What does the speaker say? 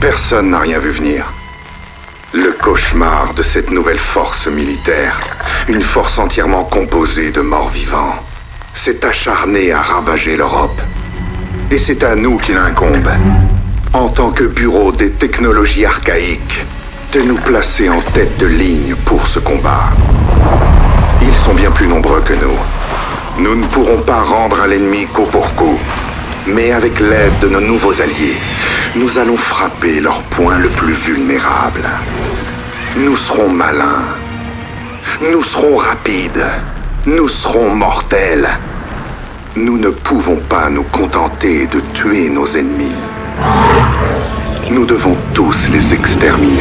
Personne n'a rien vu venir. Le cauchemar de cette nouvelle force militaire, une force entièrement composée de morts vivants, s'est acharné à ravager l'Europe. Et c'est à nous qu'il incombe, en tant que bureau des technologies archaïques, de nous placer en tête de ligne pour ce combat. Ils sont bien plus nombreux que nous. Nous ne pourrons pas rendre à l'ennemi coup pour coup. Mais avec l'aide de nos nouveaux alliés, nous allons frapper leur point le plus vulnérable. Nous serons malins. Nous serons rapides. Nous serons mortels. Nous ne pouvons pas nous contenter de tuer nos ennemis. Nous devons tous les exterminer.